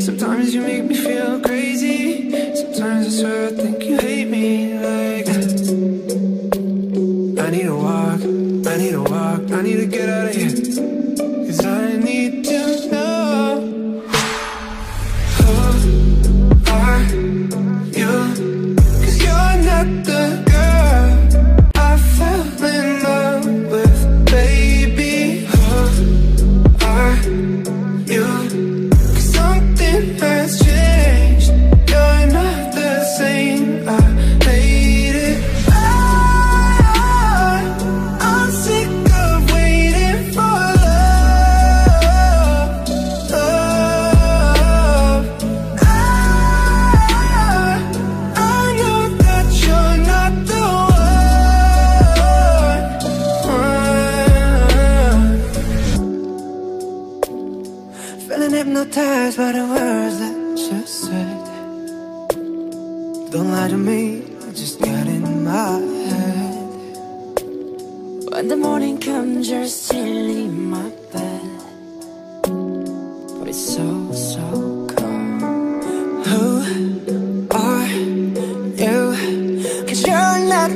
Sometimes you make me feel crazy. Sometimes I swear I think you hate walk, I need a walk, I need to get out of here. Cause I need to know hypnotized by the words that you said. Don't lie to me, I just got in my head. When the morning comes, you're still in my bed. But it's so, so cold. Who are you? Cause you're not